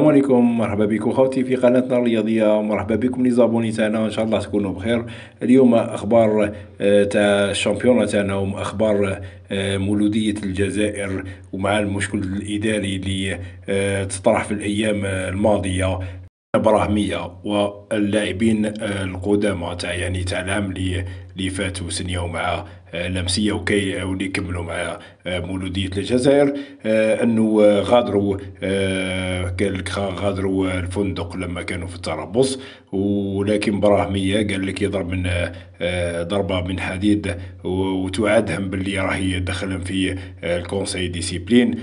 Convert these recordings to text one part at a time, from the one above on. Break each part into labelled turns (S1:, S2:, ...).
S1: السلام عليكم. مرحبا بكم. خوتي في قناتنا الرياضية. مرحبا بكم. لي زابوني تاعنا إن شاء الله تكونوا بخير. اليوم أخبار آه، تاع الشامبيون تاعنا واخبار آه، مولودية الجزائر ومع المشكل الإداري اللي آه، تطرح في الأيام الماضية. براهميه واللاعبين القدامى تاع يعني تاع العام اللي فات وسنياو مع لمسية وكي واللي كملوا مع مولودية الجزائر. أنه غادروا قال لك غادروا الفندق لما كانوا في التربص ولكن براهمية قال لك يضرب من ضربة من حديد وتوعدهم باللي راهي دخلهم في ال conseil de discipline.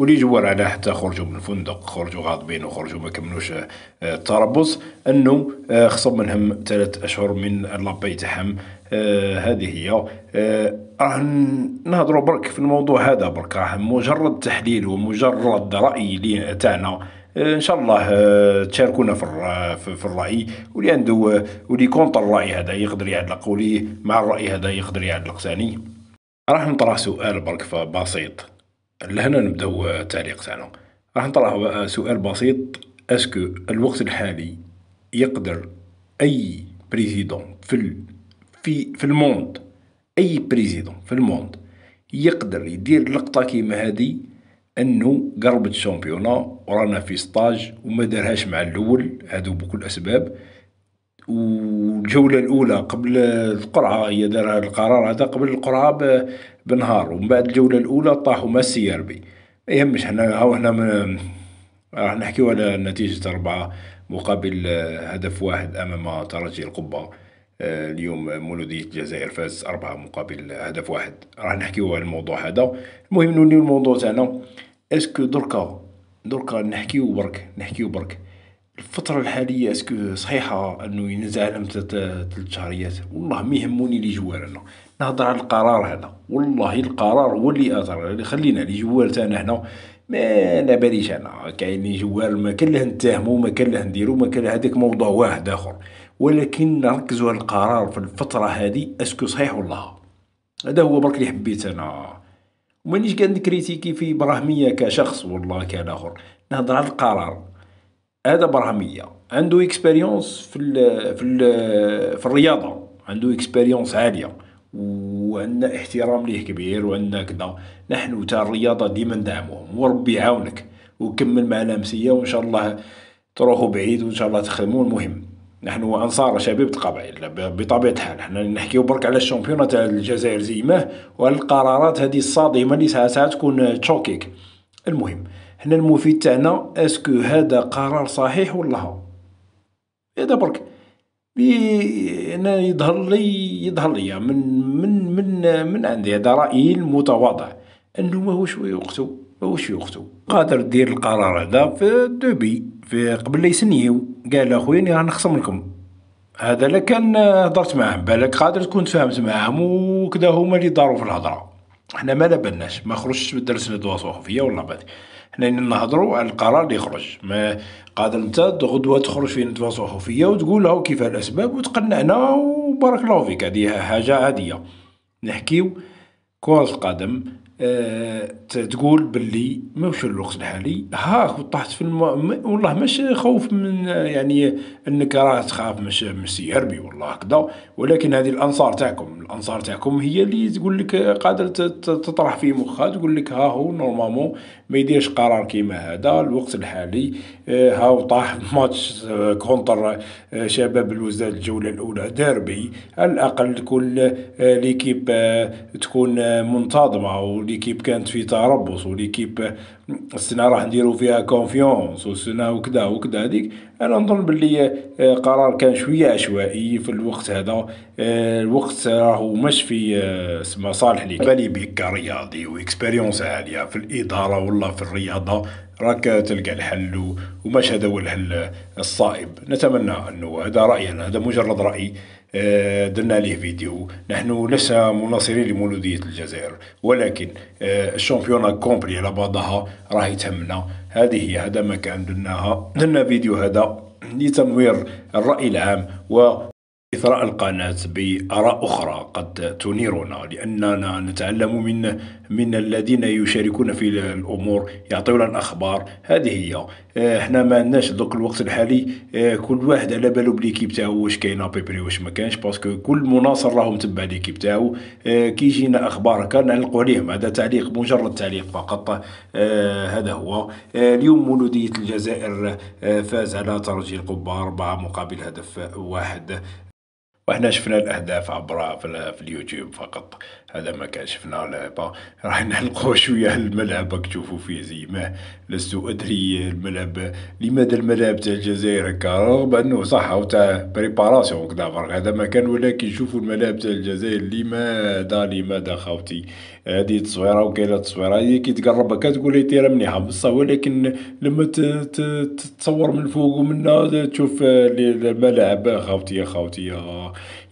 S1: و les joueurs على حتى خرجوا من الفندق خرجوا غاضبين وخرجوا ما كملوش آه، التربص أنه آه، خصم منهم ثلاث أشهر من la paie تاعهم آه، هذه هي. راح نهضروا برك في الموضوع هذا برك. راه مجرد تحليل ومجرد رأي تاعنا إن شاء الله تشاركونا في في الرأي. واللي عنده واللي contre الرأي هذا يقدر يعلق واللي مع الرأي هذا يقدر يعلق ثاني. راح نطرح سؤال برك بسيط لهنا نبداو التعليق تاعنا. راح نطرح سؤال بسيط. est-ce que الوقت الحالي يقدر أي président في في في ال monde؟ أي président في ال monde يقدر يدير لقطة كيما هادي أنه قرب ال championnat ورانا في stage وما دارهاش مع الأول. هادو بكل أسباب. والجولة الأولى قبل القرعة هي دار القرار هذا قبل القرعة بنهار ومن بعد الجولة الأولى طاحوا مع ال CRB ما يهمش حنا هاو هنا من راح نحكيو على نتيجة أربعة مقابل هدف واحد أمام ترجي القبة اليوم مولودية الجزائر فاز أربعة مقابل هدف واحد. راح نحكيو على الموضوع هذا. المهم نوليو الموضوع تاعنا. est-ce que دركا دركا نحكيو برك نحكيو برك. الفترة الحالية est-ce que صحيحة انه ينزع لهم ثلاث شهريات؟ والله ما يهموني les joueurs أنا. نهضر على القرار هذا. والله القرار هو اللي اثر خلينا les joueurs تاعنا حنا ما لا باليش أنا. كاين les joueurs ما كان له نتهمو ما كان له نديرو ما كان هذاك موضوع واحد آخر. ولكن نركزوا على القرار في الفترة هذه est-ce que صحيح ولا هذا هو برك اللي حبيت أنا. ومانيش قاعد ن critiquer في براهمية كشخص والله كان آخر. نهضر على القرار. هذا برهميه عنده expérience في ال في ال في الرياضة. عنده expérience عالية. وعندنا احترام ليه كبير وعندنا كذا. نحن تاع الرياضة ديما ندعموهم وربي يعاونك. وكمل مع لامسية وإن شاء الله تروحوا بعيد وإن شاء الله تخدموا. المهم نحن أنصار شباب القبائل بطبيعة الحال. حنا نحكيو برك على ال championnat تاع الجزائر زيماه. وعلى القرارات هذه الصادمة اللي ساعات تكون ت choquer ك المهم حنا المفيد تاعنا est-ce que هذا قرار صحيح ولا هذا برك أنا يظهر لي يظهر لي من من من من عندي هذا رايي المتواضع. أنه ماهوش وقته ماهوش وقته قادر دير القرار هذا في دوبي في قبل لا يسنيو قال أخويا راني نخصم لكم. هذا لا كان هضرت معاهم بالك قادر تكون تفاهمت معاهم وكذا هما اللي داروا في الهضرة. حنا ما بالناش ما خرجتش بالدرس ندوة صحفيه ولا بعد حنا نهضروا على القرار اللي يخرج. ما قادر انت غدوة تخرج في ندوه صحفيه وتقول له كيف الأسباب وتقنعنا وبارك الله فيك. هذه حاجة عادية. نحكيو كرة القدم تقول باللي ماهوش الوقت الحالي؟ هاك طحت في الم... والله مش خوف من يعني انك راه تخاف مش مش يهربي والله هكذا. ولكن هذه الأنصار تاعكم الأنصار تاعكم هي اللي تقول لك قادر تطرح في مخها تقول لك ها هو normalement ما يديرش قرار كيما هذا الوقت الحالي أه هاو طاح ماتش أه contre أه شباب بلوزداد الجولة الأولى ديربي على الأقل أه l'équipe تكون منتظمة l'équipe كانت في تربص و l'équipe السنة راح نديرو فيها confiance والسنة وكذا وكذا هذيك أنا نظن باللي قرار كان شوية عشوائي. في الوقت هذا الوقت راهو مش في آه، اسمه صالح ليك بالي بك كرياضي و expérience عالية في الإدارة ولا في الرياضة. راك تلقى الحل ومش هذا هو الحل الصائب. نتمنى أنه هذا رأينا هذا مجرد رأي. درنا ليه فيديو. نحن لسنا مناصرين لمولودية الجزائر ولكن آه، الشامبيونا كومبلي على بعضها راه يتهمنا. هذه هي هذا ما كان درناها. درنا فيديو هذا لتنوير الرأي العام و إثراء القناة بآراء أخرى قد تنيرنا لأننا نتعلم من من الذين يشاركون في الأمور يعطون الأخبار. هذه هي حنا ما عندناش دوك الوقت الحالي كل واحد على بالو ب l'équipe تاعو واش كاين à peu près واش ما كاينش parce que كل مناصر راهو متبع l'équipe تاعو كي يجينا أخبار هكا نعلقوا عليهم هذا تعليق مجرد تعليق فقط هذا هو اليوم مولودية الجزائر فاز على ترجي القبة أربعة مقابل هدف واحد وإحنا شفنا الأهداف عبر في اليوتيوب فقط. هذا ما كان شفنا لعبة راح نحلقوا شوية الملعب تشوفوا فيه زي ما لست أدري الملعب لماذا الملعب تاع الجزائر هكا؟ رغم أنه صح أو تاع préparation كدا هذا ما كان ولكن شوفوا الملعب تاع الجزائر. لماذا؟ لماذا خاوتي؟ هذه تصويرة وكاينة تصويرة. هذه كي تقرب هكا تقول لي terrain مليحة بصح ولكن لما تتصور من فوق ومن تشوف الملعب خاوتي يا خاوتي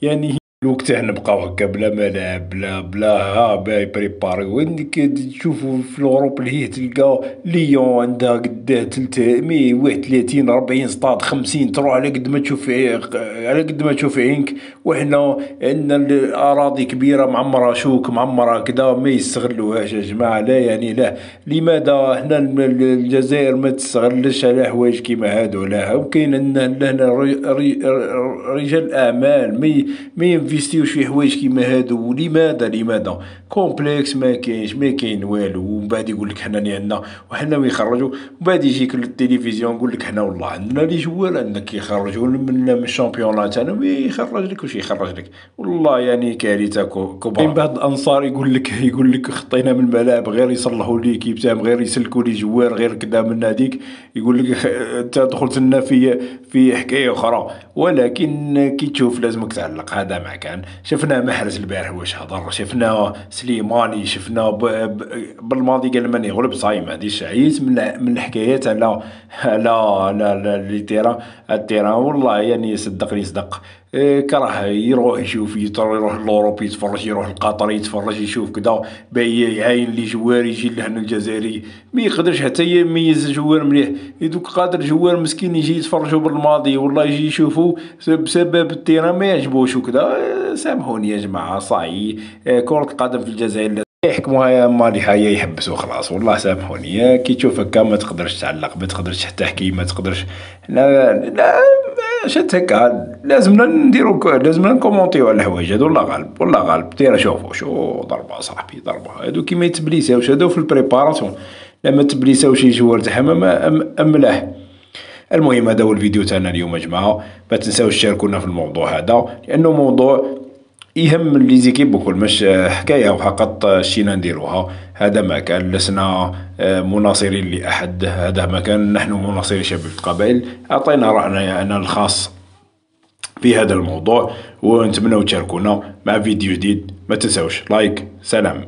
S1: يعني الوقت تاع نبقاو هكا بلا ملاعب بلا بلا ها باي بريباري وين تشوفوا في الاوروب اللي هي تلقى ليون عندها قداه تلت مي واحد 30 40 سطاد 50 تروح على قد ما تشوف على قد ما تشوف عينك وحنا عندنا اراضي كبيرة معمرة شوك معمرة كذا ما يستغلوهاش يا جماعة. لا يعني لا. لماذا حنا الجزائر ما تستغلش على حوايج كيما هادو؟ لا. وكاين عندنا هنا رجال أعمال mais ما investi وش في حوايج كيما هادو لماذا لماذا complexe ما كاينش ما كاين والو ومن بعد يقول لك حنا عندنا وحنا ويخرجوا ومن بعد يجيك التلفزيون يقول لك حنا والله عندنا les joueurs عندنا كيخرجوا من ال championnat تاعنا ما يخرج لك واش يخرج لك والله يعني كارثه كبرى من بعد الانصار يقول لك يقول لك خطينا من الملاعب غير يصلحوا l'équipe تاعهم غير يسلكوا les joueurs غير كذا من هذيك يقول لك انت دخلت لنا في في حكايه أخرى ولكن كي تشوف لازمك تعلق هذا مع كان شفنا محرز البارح واش هضر شفنا سليماني شفنا بالماضي قال ماني غلب صايم ما عنديش عييت من من الحكايات على على على les terrains ال terrain والله يعني صدقني صدق إيه، كره يروح يشوف يروح l'Europe يتفرج يروح لقطر يتفرج يشوف كذا باش يعاين les joueurs يجي لهنا الجزائري. ما يقدرش حتى يميز جوار مليح. يدوك قادر جوار مسكين يجي يتفرجوا بالماضي والله يجي يشوفوا بسبب التيران ما يعجبوش وكذا سامحوني يا جماعة صاي. إيه، كرة القدم في الجزائر يحكموها يا مالي هيا يحبسوا خلاص. والله سامحوني. كي تشوف هكا ما تقدرش تعلق ما تقدرش تحكي ما تقدرش. لا لا. شت هكا لازمنا نديرو لازمنا نكومونتيو على الحوايج. هادو الله غالب والله غالب. دير شوفوا شو ضربة صاحبي ضربة. هادو كيما يتبليساوش هادو في البريباراسيون. لما تبليساو شي جوار تاعهم أم ملاح المهم هذا هو الفيديو تاعنا اليوم يا جماعة. ما تنساوش تشاركونا في الموضوع هذا لأنه موضوع يهم لي زيكيب بكل مش حكاية فقط شينا نديروها. هذا ما كان لسنا آه، مناصرين لأحد. هذا ما كان نحن مناصري شباب القبائل أعطينا رأينا الخاص في هذا الموضوع ونتمنى تشاركونا مع فيديو جديد. ما تنسوش لايك. سلام.